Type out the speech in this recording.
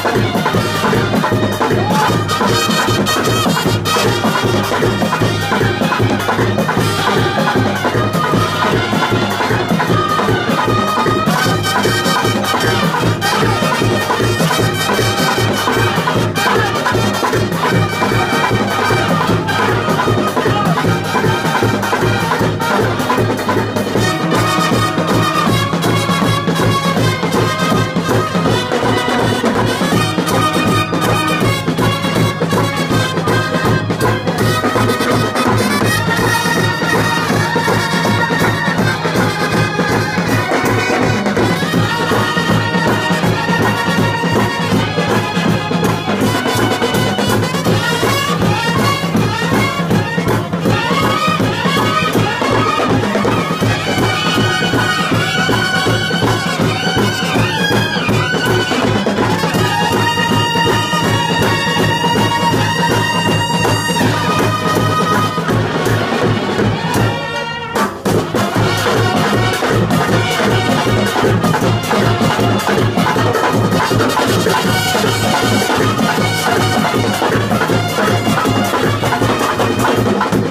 Come on. Thank you.